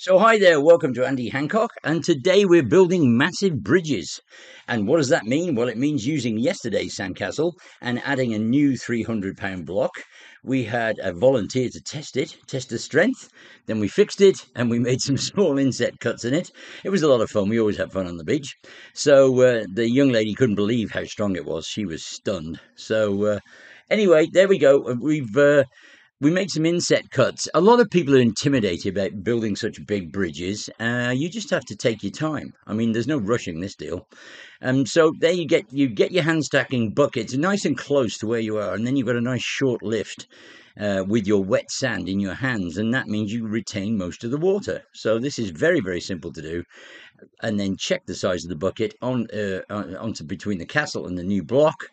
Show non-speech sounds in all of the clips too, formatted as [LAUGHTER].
So, hi there, welcome to Andy Hancock, and today we're building massive bridges. And what does that mean? Well, it means using yesterday's sandcastle and adding a new 300 pound block. We had a volunteer to test it, test the strength, then we fixed it and we made [LAUGHS] some small inset cuts in it. It was a lot of fun, we always have fun on the beach. So, uh, the young lady couldn't believe how strong it was, she was stunned. So, uh, anyway, there we go. We've uh, we make some inset cuts. A lot of people are intimidated about building such big bridges. Uh, you just have to take your time. I mean, there's no rushing this deal. Um, so there you get you get your hand stacking buckets nice and close to where you are, and then you've got a nice short lift. Uh, with your wet sand in your hands, and that means you retain most of the water. So this is very, very simple to do. And then check the size of the bucket on uh, onto between the castle and the new block.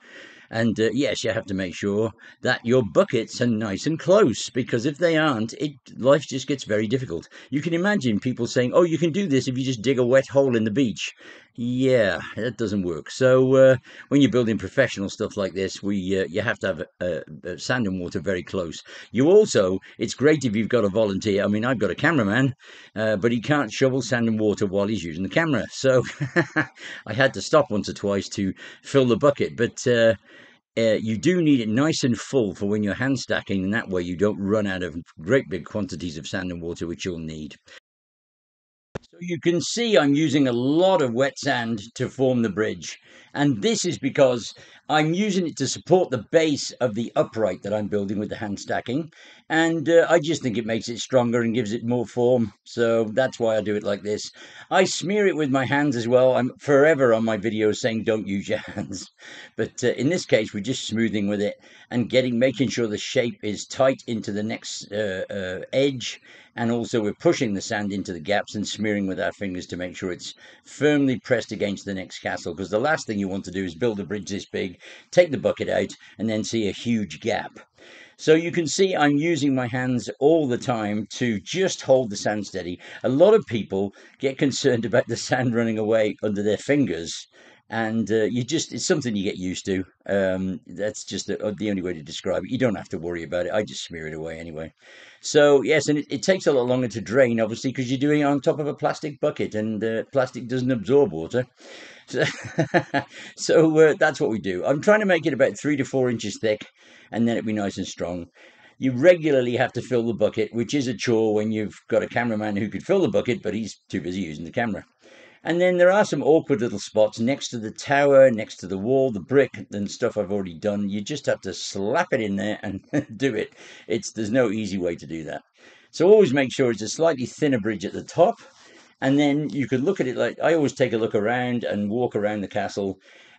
And uh, yes, you have to make sure that your buckets are nice and close because if they aren't, it life just gets very difficult. You can imagine people saying, "Oh, you can do this if you just dig a wet hole in the beach." Yeah, that doesn't work. So uh, when you're building professional stuff like this, we uh, you have to have uh, sand and water very close. You also, it's great if you've got a volunteer. I mean, I've got a cameraman, uh, but he can't shovel sand and water while he's using the camera. So [LAUGHS] I had to stop once or twice to fill the bucket, but. Uh, uh, you do need it nice and full for when you're hand stacking, and that way you don't run out of great big quantities of sand and water, which you'll need. So you can see I'm using a lot of wet sand to form the bridge. And this is because I'm using it to support the base of the upright that I'm building with the hand stacking. And uh, I just think it makes it stronger and gives it more form. So that's why I do it like this. I smear it with my hands as well. I'm forever on my videos saying don't use your [LAUGHS] hands. But uh, in this case, we're just smoothing with it and getting, making sure the shape is tight into the next uh, uh edge and also we're pushing the sand into the gaps and smearing with our fingers to make sure it's firmly pressed against the next castle because the last thing you want to do is build a bridge this big take the bucket out and then see a huge gap so you can see I'm using my hands all the time to just hold the sand steady. A lot of people get concerned about the sand running away under their fingers and uh, you just it's something you get used to. Um, that's just the, the, only way to describe it. You don't have to worry about it. I just smear it away anyway. So yes and it, it takes a lot longer to drain obviously because you're doing it on top of a plastic bucket and uh, plastic doesn't absorb water. So, [LAUGHS] so uh, that's what we do. I'm trying to make it about three to four inches thick and then it'll be nice and strong. You regularly have to fill the bucket, which is a chore when you've got a cameraman who could fill the bucket, but he's too busy using the camera. And then there are some awkward little spots next to the tower, next to the wall, the brick and stuff I've already done. You just have to slap it in there and [LAUGHS] do it. It's there's no easy way to do that. So always make sure it's a slightly thinner bridge at the top. And then you could look at it like I always take a look around and walk around the castle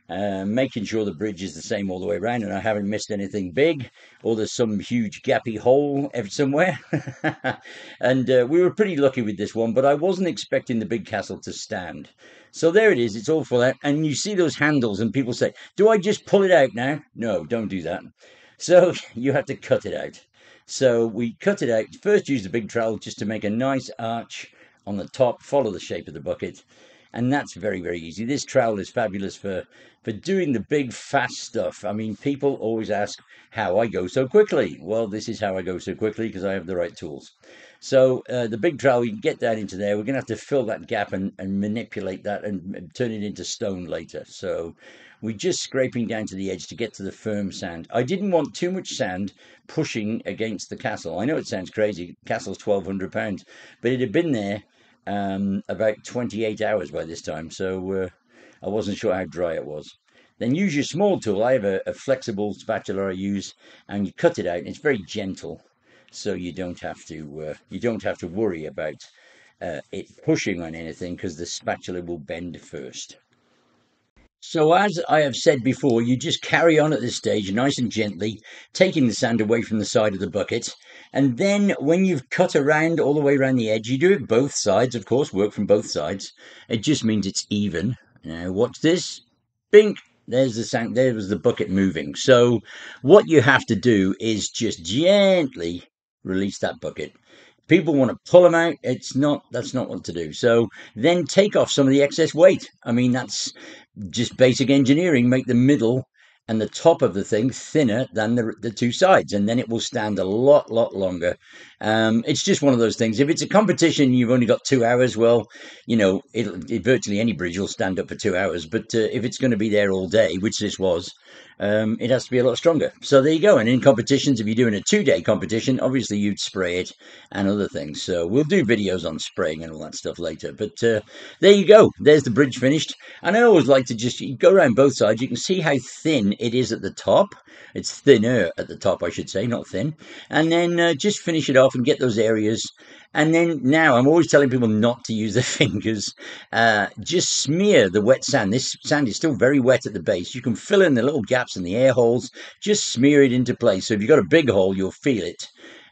uh, making sure the bridge is the same all the way around and I haven't missed anything big or there's some huge gappy hole somewhere. [LAUGHS] and uh, we were pretty lucky with this one, but I wasn't expecting the big castle to stand. So there it is, it's all full out. And you see those handles, and people say, Do I just pull it out now? No, don't do that. So [LAUGHS] you have to cut it out. So we cut it out. First, use the big trowel just to make a nice arch on the top, follow the shape of the bucket and that's very very easy. This trowel is fabulous for for doing the big fast stuff. I mean people always ask how i go so quickly. Well this is how i go so quickly because i have the right tools. So uh, the big trowel you can get that into there. We're going to have to fill that gap and, and manipulate that and turn it into stone later. So we're just scraping down to the edge to get to the firm sand. I didn't want too much sand pushing against the castle. I know it sounds crazy. Castle's 1200 pounds. But it had been there um, about 28 hours by this time, so uh, I wasn't sure how dry it was. Then use your small tool. I have a, a, flexible spatula I use, and you cut it out. It's very gentle, so you don't have to uh, you don't have to worry about uh, it pushing on anything because the spatula will bend first. So, as I have said before, you just carry on at this stage nice and gently, taking the sand away from the side of the bucket. And then, when you've cut around all the way around the edge, you do it both sides, of course, work from both sides. It just means it's even. Now, watch this. Bink! There's the sand, there was the bucket moving. So, what you have to do is just gently release that bucket people want to pull them out it's not that's not what to do so then take off some of the excess weight i mean that's just basic engineering make the middle and the top of the thing thinner than the, the two sides, and then it will stand a lot, lot longer. Um, it's just one of those things. If it's a competition, you've only got two hours. Well, you know, it, virtually any bridge will stand up for two hours. But uh, if it's going to be there all day, which this was, um, it has to be a lot stronger. So there you go. And in competitions, if you're doing a two-day competition, obviously you'd spray it and other things. So we'll do videos on spraying and all that stuff later. But uh, there you go. There's the bridge finished. And I always like to just go around both sides. You can see how thin it is at the top. It's thinner at the top, I should say, not thin. And then uh, just finish it off and get those areas. And then now I'm always telling people not to use their [LAUGHS] fingers. Uh, just smear the wet sand. This sand is still very wet at the base. You can fill in the little gaps and the air holes. Just smear it into place. So if you've got a big hole, you'll feel it.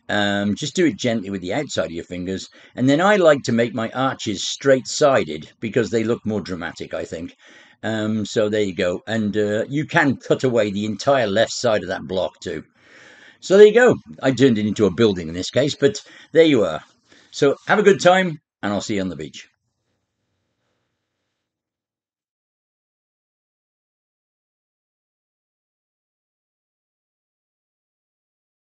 Um, just do it gently with the outside of your fingers. And then I like to make my arches straight sided because they look more dramatic, I think. Um, so there you go. And uh, you can cut away the entire left side of that block too. So there you go. I turned it into a building in this case, but there you are. So have a good time, and I'll see you on the beach.